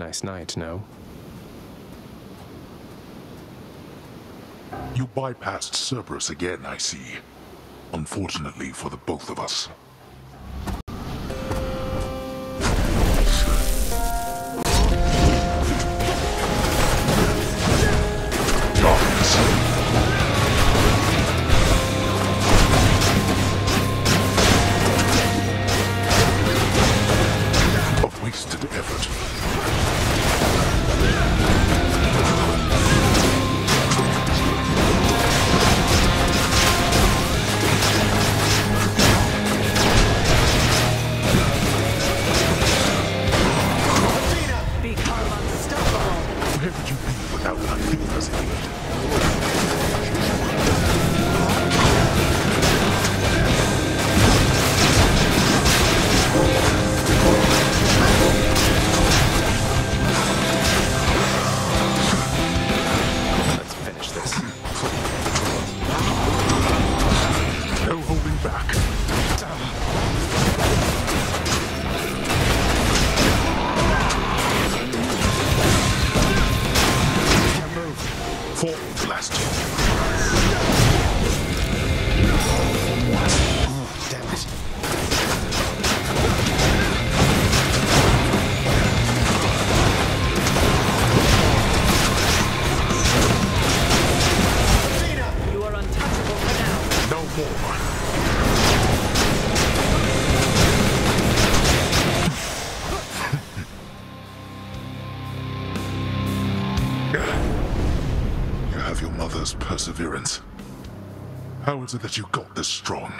Nice night, no? You bypassed Cerberus again, I see. Unfortunately for the both of us. Where would you be without my fingers? Let's Fall blast. Damn it. You are untouchable for now. No more. You your mother's perseverance. How is it that you got this strong?